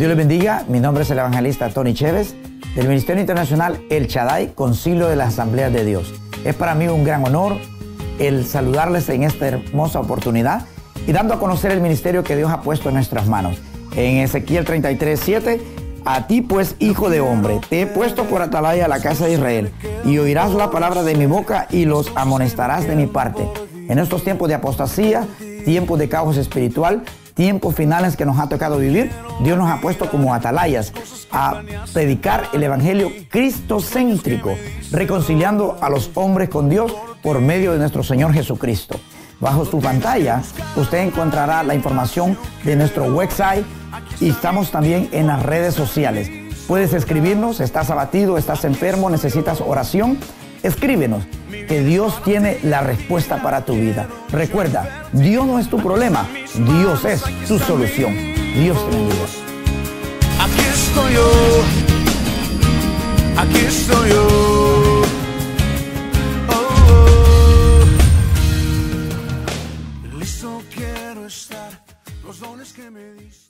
Dios les bendiga. Mi nombre es el evangelista Tony Chévez del Ministerio Internacional El Chaday, Concilio de las Asambleas de Dios. Es para mí un gran honor el saludarles en esta hermosa oportunidad y dando a conocer el ministerio que Dios ha puesto en nuestras manos. En Ezequiel 33, 7, a ti pues, hijo de hombre, te he puesto por atalaya a la casa de Israel, y oirás la palabra de mi boca y los amonestarás de mi parte. En estos tiempos de apostasía, tiempos de caos espiritual, tiempos finales que nos ha tocado vivir, Dios nos ha puesto como atalayas a predicar el evangelio cristocéntrico, reconciliando a los hombres con Dios por medio de nuestro Señor Jesucristo. Bajo su pantalla usted encontrará la información de nuestro website y estamos también en las redes sociales. Puedes escribirnos, estás abatido, estás enfermo, necesitas oración, escríbenos, que Dios tiene la respuesta para tu vida. Recuerda, Dios no es tu problema, Dios es tu solución. Dios te bendiga. Aquí estoy yo, aquí estoy yo. Oh. oh. Listo quiero estar, los dones que me diste.